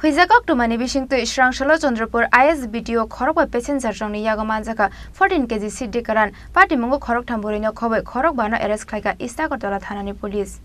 Huizakok tumani bishing tu Shrangshalo Chandrapur ISBTO khorok ba passenger rongni yago manjaka 14 kg siddi karan party mungo khorok thamburi no khobai khorok bano arrest khlaika ista kortala thanani police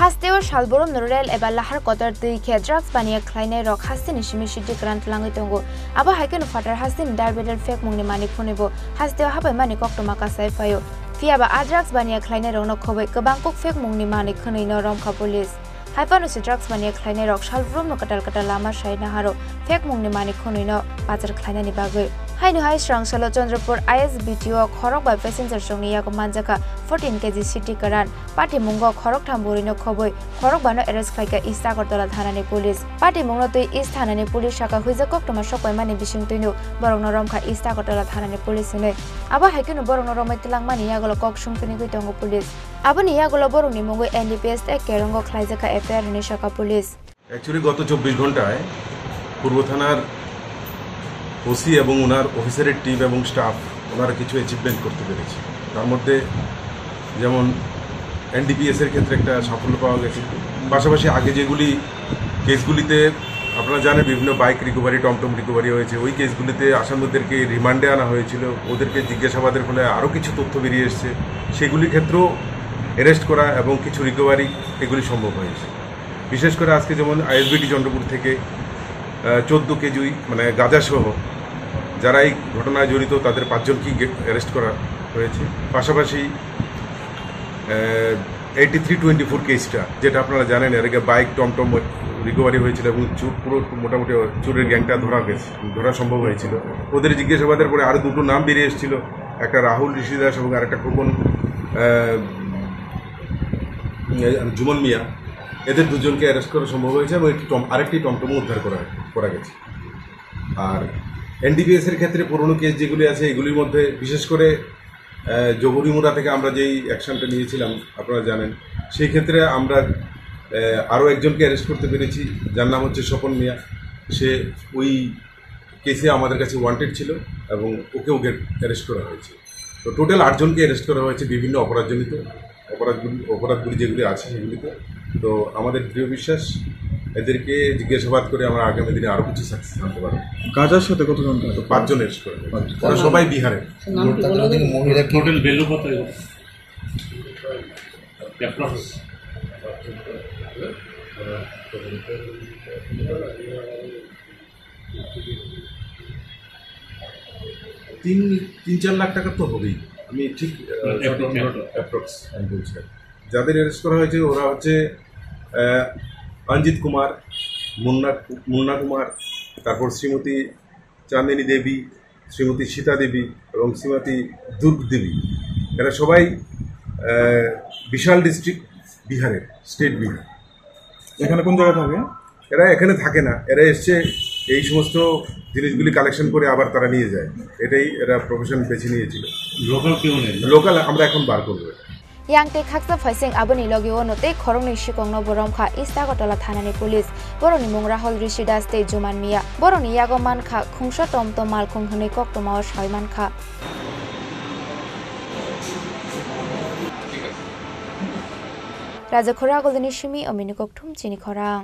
হাস্তেও শালবরম নররেল এবার লাহার কতার দুই খে drugs বানিয়ে খ্লাইনে রক হাস্তে নিশিমি সিটি গ্রান্ট লাঙ্গি তঙ্গু আবার হাইকেন ফাটার হাস্তিন ডায়াবেটের ফেক মুংনি মানি ফোনেব হাস্তেও হাবাই মানি কক্টমা কাসাই ফায়ো ফিয়াবা আদ্রাগস বানিয়ে খ্লাইনে রৌন খবে গবাং কুক ফেক মুংনি মানি খনৈন রমখা পুলিশ হাইপানো সিড্রাগস বানিয়ে খ্লাইনে রক শালবরম কাটাল কাটা লামা সাই নাহারো ফেক মুংনি মানি খনৈন বাজার খ্লাইনানি বাগৈ hai nu hai strong solo chandrapur isbto khorok bai passenger songni yakom manjaka 14 kg city karan pati patimungo khorok thamburi no khoboi khorok bano arrest khaika ista kortola thanani police pati patimungo tui is thanani police shaka huijak toma sopai mani bising tuinu borong norom kha ista kortola thanani police ne aba haikinu borong noromai tilang mani yagolo kok sungtuni koi tongo police aboni yagolo borong ni mungo ndps te kerong খাইজাকা FIR নিশাকা police actually গত চব্বিশ ঘন্টায় পূর্ব থানার OC এবং ওনার অফিসারের team এবং staff ওনারা কিছু অ্যাচিভমেন্ট করতে পেরেছে। তার মধ্যে যেমন এনডিপিএসের ক্ষেত্রে একটা সাফল্য পাওয়া গেছে। পাশাপাশি আগে যেগুলি কেসগুলিতে আপনারা জানেন, বিভিন্ন বাইক রিকভারি টমটম রিকভারি হয়েছে। ওই কেসগুলিতে আসামিদেরকে রিমান্ডে আনা হয়েছিল। ওদেরকে জিজ্ঞাসাবাদের ফলে আরও কিছু তথ্য বেরিয়ে এসছে। সেগুলির ক্ষেত্রেও অ্যারেস্ট করা এবং কিছু রিকভারি এগুলি সম্ভব হয়েছে। বিশেষ করে আজকে যেমন আইএসবিটি চন্দ্রপুর থেকে চোদ্দ কেজি মানে গাঁজাসহ যারা এই ঘটনায় জড়িত তাদের পাঁচজনকেই অ্যারেস্ট করা হয়েছে। পাশাপাশি এইটি থ্রি টোয়েন্টি ফোর কেসটা যেটা আপনারা জানেন, এর আগে বাইক টমটম রিকভারি হয়েছিল এবং চুর পুরো মোটামুটি চুরের গ্যাংটা ধরা গেছে ধরা সম্ভব হয়েছিল। ওদের জিজ্ঞাসাবাদের পরে আরও দুটো নাম বেরিয়ে এসেছিল, একটা রাহুল ঋষিদাস এবং আরেকটা খোকন জুমন মিয়া। এদের দুজনকে অ্যারেস্ট করা সম্ভব হয়েছে এবং একটি টম, আরেকটি টমটমও উদ্ধার করা করা গেছে। আর এনডিপিএস এর ক্ষেত্রে পুরনো কেস যেগুলি আছে, এগুলির মধ্যে বিশেষ করে জবরিমুরা থেকে আমরা যেই অ্যাকশনটা নিয়েছিলাম, আপনারা জানেন, সেই ক্ষেত্রে আমরা আরও একজনকে অ্যারেস্ট করতে পেরেছি, যার নাম হচ্ছে স্বপন মিয়া। সে ওই কেসে আমাদের কাছে ওয়ান্টেড ছিল এবং ওকেও ওকে অ্যারেস্ট করা হয়েছে। তো টোটাল আটজনকে অ্যারেস্ট করা হয়েছে বিভিন্ন অপরাধজনিত, অপরাধগুলি অপরাধগুলি যেগুলি আছে সেগুলিতে। তো আমাদের দৃঢ় বিশ্বাস এদেরকে জিজ্ঞাসাবাদ করে আমরা আগামী দিনে আরও কিছু সাকসেস আনতে পারব। গাজার সাথে কতজন তো পাঁচজন এসে করে ওরা সবাই বিহারে। টোটাল ভ্যালু কত অ্যাপ্রক্স তিন তিন চার লাখ টাকা তো হবেই। আমি ঠিক অ্যাপ্রক্স আমি বলছি। যাদের অ্যারেস্ট করা হয়েছে ওরা হচ্ছে অঞ্জিত কুমার মুন্না মুন্না কুমার তারপর শ্রীমতী চাঁদিনী দেবী শ্রীমতী সীতা দেবী এবং শ্রীমতী দুর্গ দেবী। এরা সবাই বিশাল ডিস্ট্রিক্ট বিহারের স্টেট বিহার। এখানে কোন জায়গায় থাকে? এরা এখানে থাকে না। এরা এসছে এই সমস্ত জিনিসগুলি কালেকশন করে আবার তারা নিয়ে যায়। এটাই এরা প্রফেশন বেছে নিয়েছিল। লোকাল কেউ নেই। লোকাল আমরা এখন বার করব। Yang te khaksa phaising aboni logi ono te khorongni shikong no borom kha ista gotala thanani police boroni mung rahul rishi das te juman mia boroni yagoman kha khungso tom to mal khung hne kok to ma shaiman kha রাজা খোরা গলদিনী সিমি অমিনী ককঠুম চিনি খরাং